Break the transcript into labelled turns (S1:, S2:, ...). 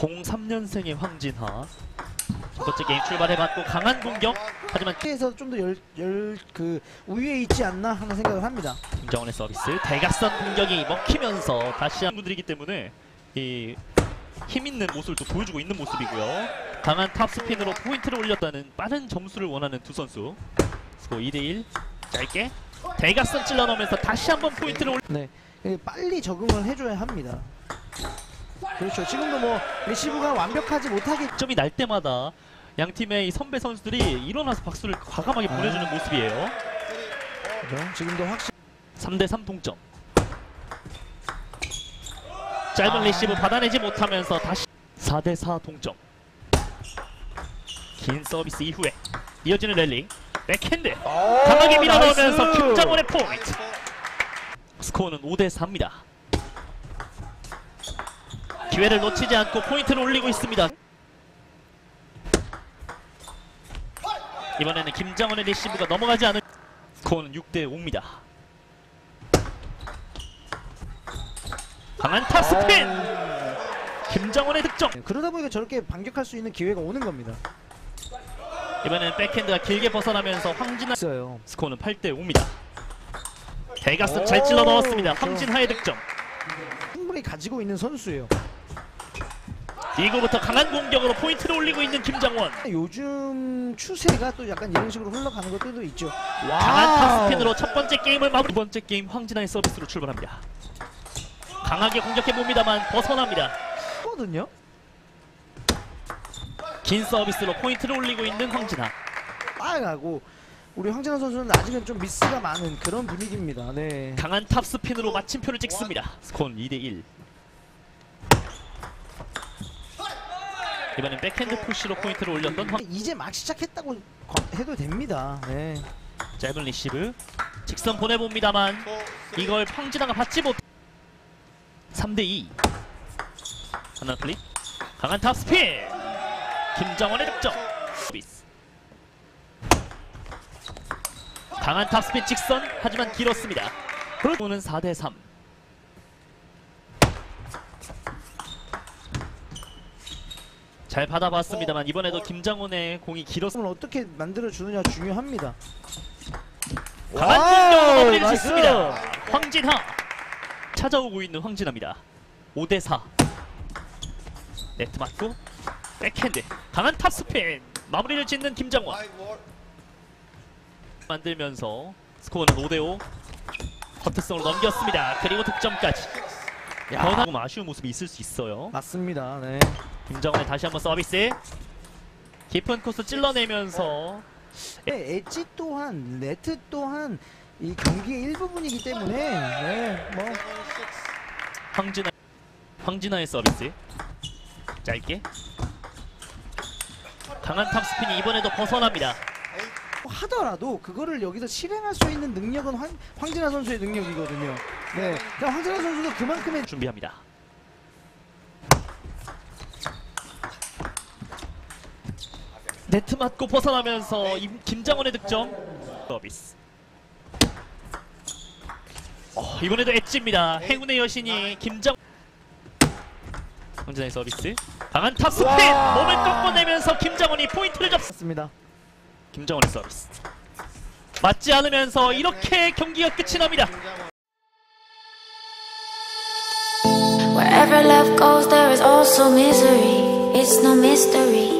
S1: 03년생의 황진하. 첫 번째 게임 출발해봤고 강한 공격. 하지만
S2: 에서 좀 더 열 열 그 우위에 있지 않나 하는 생각을 합니다.
S1: 김장원의 서비스. 대각선 공격이 먹히면서 다시 한 분들이기 때문에 이 힘있는 모습을 또 보여주고 있는 모습이고요. 강한 탑스핀으로 포인트를 올렸다는 빠른 점수를 원하는 두 선수. 스코어 2대1 짧게. 대각선 찔러 넣으면서 다시 한번 포인트를 올려
S2: 네, 예, 빨리 적응을 해줘야 합니다. 그렇죠. 지금도 뭐 리시브가 완벽하지 못하게
S1: 점이 날 때마다 양 팀의 이 선배 선수들이 일어나서 박수를 과감하게
S2: 아.
S1: 보내주는 모습이에요.
S2: 그렇죠. 지금도 확실히
S1: 3대3 동점. 짧은 리시브 받아내지 못하면서 다시 4대4 동점. 긴 서비스 이후에 이어지는 랠리 백핸드 강하게 밀어넣으면서! 김장원의 포인트. 스코어는 5대4입니다. 기회를 놓치지 않고 포인트를 올리고 있습니다. 이번에는 김장원의 리시브가 넘어가지 않은 스코어는 6대 5입니다. 강한 탑스핀! 김장원의 득점!
S2: 네, 그러다 보니까 저렇게 반격할 수 있는 기회가 오는 겁니다.
S1: 이번에는 백핸드가 길게 벗어나면서 황진하
S2: 있어요.
S1: 스코어는 8대 5입니다. 대각선
S2: 오,
S1: 잘 찔러 넣었습니다.
S2: 저-
S1: 황진하의 득점.
S2: 충분히 가지고 있는 선수예요.
S1: 이거부터 강한 공격으로 포인트를 올리고 있는 김장원.
S2: 요즘 추세가 또 약간 이런 식으로 흘러가는 것들도 있죠.
S1: 강한 탑스핀으로 첫 번째 게임을 마무리. 두 번째 게임 황진하의 서비스로 출발합니다. 강하게 공격해 봅니다만 벗어납니다.
S2: 거든요.
S1: 긴 서비스로 포인트를 올리고 있는 황진하.
S2: 빠가고 우리 황진아 선수는 아직은 좀 미스가 많은 그런 분위기입니다. 네.
S1: 강한 탑스핀으로 마침표를 찍습니다. 스코어는 2대 1. 이번엔 백핸드 푸시로 포인트를 올렸던 황.
S2: 이제 막 시작했다고 거- 해도 됩니다. 네.
S1: 짧은 리시브. 직선 보내봅니다만 이걸 황진아가 받지 못 3대2 하나 클릭. 강한 탑스핀 김장원의 득점. 서비스. 강한 탑스핀 직선. 하지만 길었습니다. 그러고는 4대3 잘 받아봤습니다만 이번에도 김장원의 공이 길었
S2: 점을 어떻게 만들어 주느냐 중요합니다.
S1: 공격으로 마무리를
S2: 나이스.
S1: 짓습니다. 황진하 찾아오고 있는 황진하입니다. 5대 4. 네트 맞고 백핸드 강한 탑스핀 마무리를 짓는 김장원 만들면서 스코어는 5대 5. 커트성을 넘겼습니다. 그리고 득점까지.
S2: 야.
S1: 변화 조금 아쉬운 모습이 있을 수 있어요.
S2: 맞습니다. 네.
S1: 김장원의 다시 한번 서비스. 깊은 코스 찔러내면서
S2: 네, 엣지 또한 네트 또한 이 경기의 일부분이기 때문에 네, 뭐
S1: 황진아 황진아의 서비스 짧게 강한 탑스핀이 이번에도 벗어납니다.
S2: 하더라도 그거를 여기서 실행할 수 있는 능력은 황, 황진아 선수의 능력이거든요. 네, 그러니까 황진아 선수도 그만큼의
S1: 준비합니다. 네트 맞고 벗어나면서 임- 김장원의 득점 서비스. 어, 이번에도 엣지입니다. 행운의 여신이 김장 황진아의 서비스 강한 탑스핀
S2: 와.
S1: 몸을 꺾어내면서 김장원이 포인트를
S2: 잡습니다.
S1: 김정원의 서비스 맞지 않으면서 이렇게 경기가 끝이 납니다
S3: Wherever love goes, there is also misery. It's no mystery.